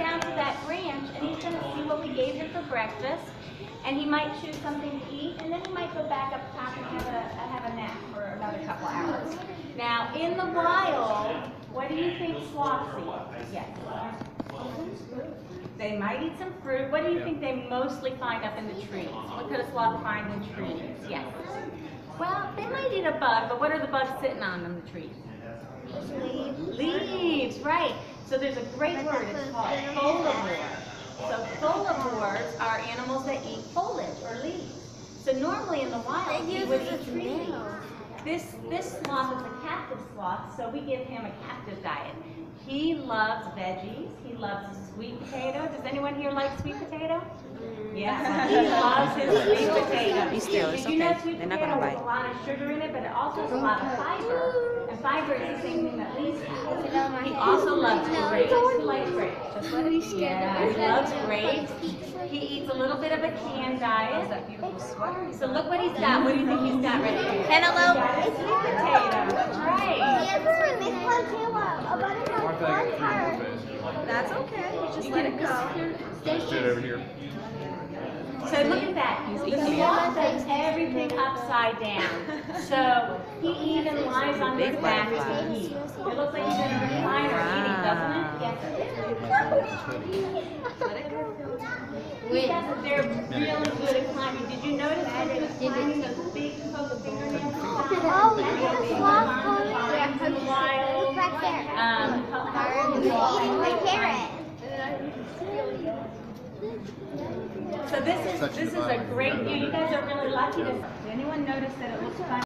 down to that branch and he's gonna see what we gave him for breakfast. And he might choose something to eat and then he might go back up top and have a, have a nap for another couple hours. Now, in the wild, what do you think sloths eat? Yes. They might eat some fruit. What do you think they mostly find up in the trees? What could a sloth find in trees? Yes. Well, they might eat a bug, but what are the bugs sitting on in the trees? Leaves, Leaves, right. So there's a great word, it's called folivore. So folivores are animals that eat foliage or leaves. So normally in the wild, he would eat tree. This, this sloth is a captive sloth, so we give him a captive diet. He loves veggies, he loves sweet potato. Does anyone here like sweet potato? Yeah, he loves his sweet potato. Be still, it's Did you know okay. sweet They're not gonna has bite. a lot of sugar in it, but it also has a lot of fiber. And fiber is the same thing that leaves have. He also loves grapes. He likes grapes. Just let him Yeah, he loves grapes. He eats a little bit of a canned diet. So look what he's got. What do you think he's got right here? Cantaloupe. He's got a sweet potato. That's right. That's okay. You just let it go. Sit over here. So look at that. The sloth does everything upside down. So he even lies on his back to eat. It looks like he's in a recliner eating, doesn't it? Yes. He does, they're really good at climbing. Did you notice how he was climbing those big poke fingernails? Oh, look at the sloth going Yeah, from the So this is, this is a great view. You guys are really lucky to, did anyone notice that it looks fun?